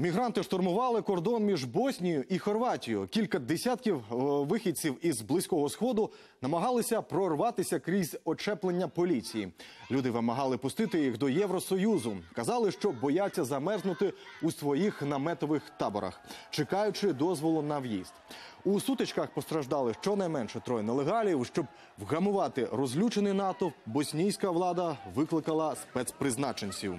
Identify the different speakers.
Speaker 1: Мігранти штурмували кордон між Боснією і Хорватією. Кілька десятків е, вихідців із близького сходу намагалися прорватися крізь очеплення поліції. Люди вимагали пустити їх до Євросоюзу. Казали, що бояться замерзнути у своїх наметових таборах, чекаючи дозволу на в'їзд. У сутичках постраждали щонайменше троє нелегалів. Щоб вгамувати розлючений натовп, боснійська влада викликала спецпризначенців.